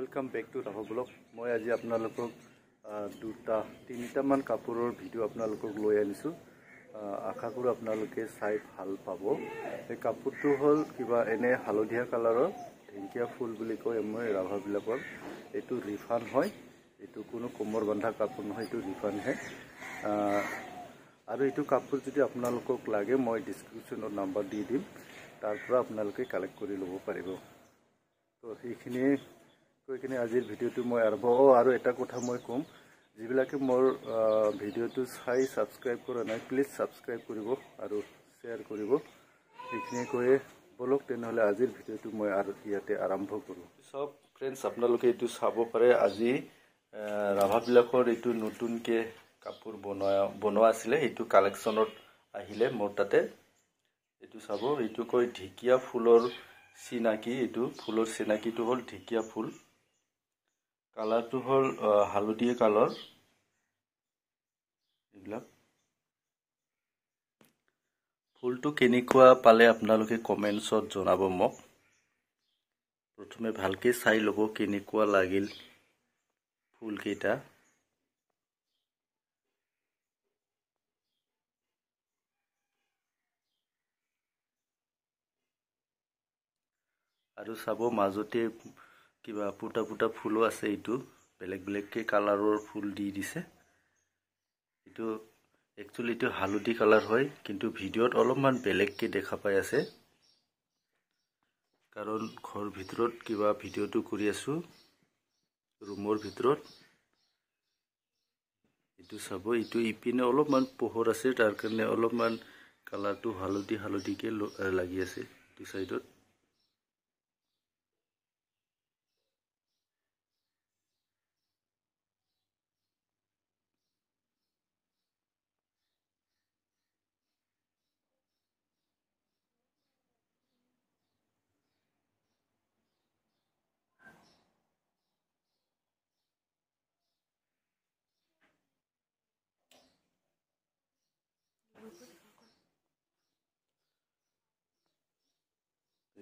Welcome back to ৰাভ blog মই আজি আপোনালোকক দুটা তিনিটামান কাপোৰৰ ভিডিঅ' আপোনালোকক লৈ আনিছোঁ। আশা কৰোঁ আপোনালোকে চাই ভাল পাব। এই কাপোৰটো হ'ল কিবা এনে হালধীয়া কালাৰৰ ঢেংকীয়া ফুল বুলি কয় মই ৰাভাবিলাকৰ। এইটো ৰিফাণ্ড হয়। এইটো কোনো কোমৰ বন্ধা কাপোৰ নহয় এইটো ৰিফাণ্ডহে আৰু এইটো কাপোৰ যদি আপোনালোকক লাগে মই ডিছক্ৰিপশ্যনত নাম্বাৰ দি দিম। তাৰ পৰা আপোনালোকে কালেক্ট কৰি ল'ব পাৰিব। তো সেইখিনিয়ে কৈ কিনে আজিৰ ভিডিঅ'টো মই আৰম্ভ অঁ আৰু এটা কথা মই ক'ম। যিবিলাকে মোৰ ভিডিঅ'টো চাই ছাবস্ক্ৰাইব কৰা নাই প্লিজ ছাবস্ক্ৰাইব কৰিব আৰু শ্বেয়াৰ কৰিব। সেইখিনিয়ে কৈয়ে ব'লক তেনেহ'লে আজিৰ ভিডিঅ'টো মই আৰু ইয়াতে আৰম্ভ কৰোঁ। চব ফ্ৰেণ্ডছ আপোনালোকে এইটো চাব পাৰে। আজি ৰাভাবিলাকৰ এইটো নতুনকৈ কাপোৰ বনোৱা বনোৱা আছিলে। এইটো কালেকশ্যনত আহিলে মোৰ তাতে। এইটো চাব। এইটো কয় ঢেকীয়া ফুলৰ চিনাকি। এইটো ফুলৰ চিনাকিটো হ'ল ঢেকীয়া ফুল। কালাৰটো হ'ল হালধীয়া কালাৰ। এইবিলাক। ফুলটো কেনেকুৱা পালে আপোনালোকে কমেণ্টছত জনাব মোক। প্ৰথমে ভালকৈ চাই ল'ব কেনেকুৱা লাগিল ফুলকেইটা। আৰু চাব মাজতে কিবা পুটা পুটা ফুলো আছে এইটো। বেলেগ বেলেগকৈ কালাৰৰ ফুল দি দিছে। এইটো একচুৱেলি এইটো হালধি কালাৰ হয় কিন্তু ভিডিঅ'ত অলপমান বেলেগকৈ দেখা পাই আছে। কাৰণ ঘৰ ভিতৰত কিবা ভিডিঅ'টো কৰি আছোঁ ৰুমৰ ভিতৰত। এইটো চাব এইটো ইপিনে অলপমান পোহৰ আছে তাৰ কাৰণে অলপমান কালাৰটো হালধি হালধিকৈ লাগি আছে এইটো চাইডত।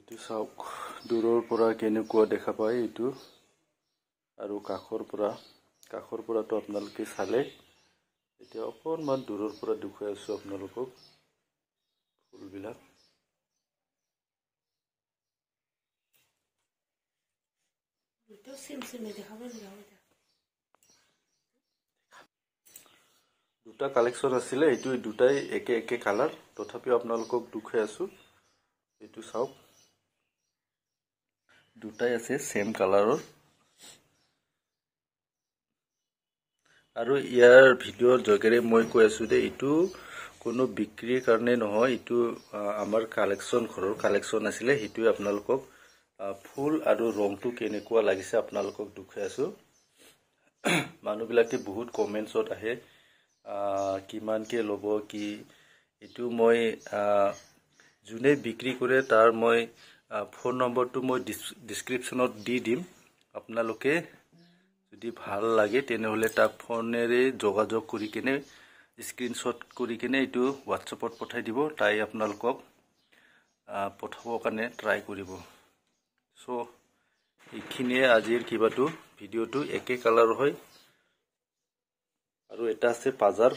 এইটো চাওক দূৰৰ পৰা কেনেকুৱা দেখা পায় এইটো। আৰু কাষৰ পৰা কাষৰ পৰাতো আপোনালোকে চালে। এতিয়া অকণমান দূৰৰ পৰা দেখুৱাই আছোঁ আপোনালোকক ফুলবিলাক। দুটা কালেকশ্যন আছিলে এইটো দুটাই একে একে কালাৰ। তথাপিও আপোনালোকক দেখুৱাই আছোঁ। এইটো চাওক। দুটাই আছে ছেম কালাৰৰ আৰু ইয়াৰ ভিডিঅ'ৰ যোগেৰে মই কৈ আছোঁ যে এইটো কোনো বিক্ৰীৰ কাৰণে নহয় এইটো আমাৰ কালেকশ্যন ঘৰৰ কালেকশ্যন আছিলে সেইটোৱে আপোনালোকক ফুল আৰু ৰংটো কেনেকুৱা লাগিছে আপোনালোকক দেখুৱাই আছোঁ। মানুহবিলাকে বহুত কমেণ্টছত আহে কিমানকৈ ল'ব কি এইটো মই যোনে বিক্ৰী কৰে তাৰ মই ফোন নম্বৰটো মই ডিছক্ৰিপশ্যনত দি দিম। আপোনালোকে যদি ভাল লাগে তেনেহ'লে তাক ফোনেৰে যোগাযোগ কৰি কিনে স্ক্ৰীনশ্বট কৰি কিনে এইটো হোৱাটছএপত পঠাই দিব। তাই আপোনালোকক পঠাবৰ কাৰণে ট্ৰাই কৰিব। চ' এইখিনিয়ে আজিৰ কিবাটো ভিডিঅ'টো। একে কালাৰ হয়। আৰু এটা আছে পাজাৰ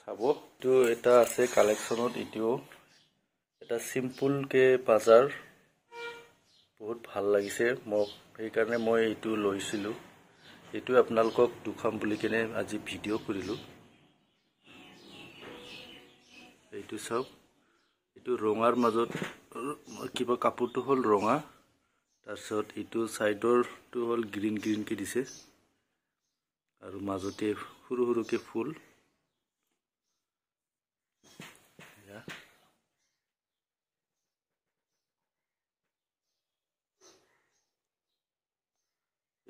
চাব। এইটো এটা আছে কালেকশ্যনত এইটো। এটা চিম্পুলকৈ পাজাৰ। বহুত ভাল লাগিছে। মোক সেইকাৰণে মই এইটো লৈছিলোঁ। এইটোৱে আপোনালোকক দুখাম বুলি কেনে আজি ভিডিঅ' কৰিলোঁ। এইটো চাওক। এইটো ৰঙাৰ মাজত কিবা কাপোৰটো হ'ল ৰঙা। তাৰপিছত এইটো ছাইডৰটো হ'ল গ্ৰীণ গ্ৰীণকৈ দিছে। আৰু মাজতে সৰু সৰুকৈ ফুল।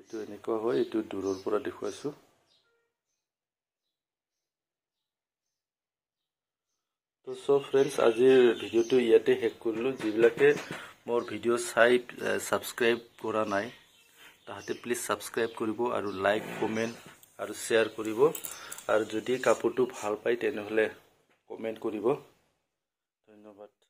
এইটো এনেকুৱা হয় এইটো দূৰৰ পৰা দেখুৱাইছোঁ তো চ' ফ্ৰেণ্ডছ আজিৰ ভিডিঅ'টো ইয়াতে শেষ কৰিলোঁ যিবিলাকে মোৰ ভিডিঅ' চাই ছাবস্ক্ৰাইব কৰা নাই তাহাঁতে প্লিজ ছাবস্ক্ৰাইব কৰিব আৰু লাইক কমেণ্ট আৰু শ্বেয়াৰ কৰিব আৰু যদি কাপোৰটো ভাল পায় তেনেহ'লে কমেণ্ট কৰিব ধন্যবাদ